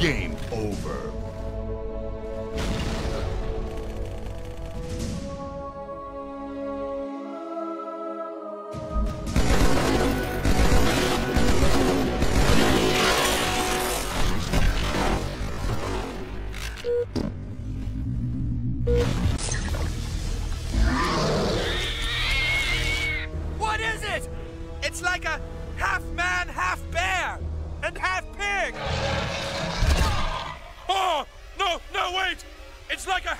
Game over. What is it? It's like a half It's like a